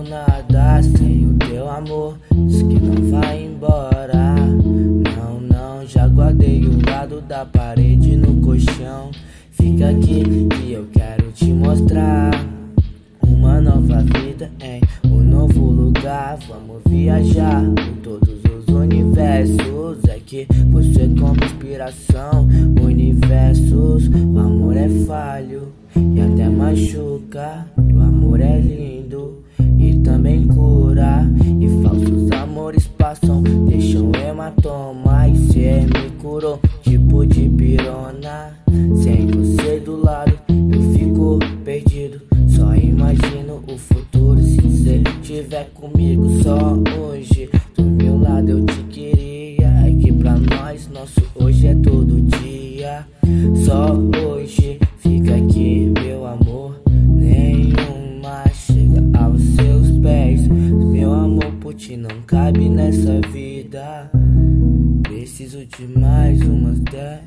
nada sem o teu amor. Diz que não vai embora. Não, não, já guardei o lado da parede no colchão. Fica aqui que eu quero te mostrar uma nova vida em um novo lugar. Vamos viajar por todos os universos. É que você, é como inspiração, universos. O amor é falho e até machuca. O amor é lindo. Deixam hematoma. E cê me curou, tipo de pirona. Sem você do lado, eu fico perdido. Só imagino o futuro se você tiver comigo só hoje. Do meu lado eu te queria. É que pra nós, nosso hoje é todo dia. Só hoje, fica aqui, meu amor. Nenhuma chega aos seus pés. Meu amor por ti não cabe nessa vida. Preciso de mais umas dez.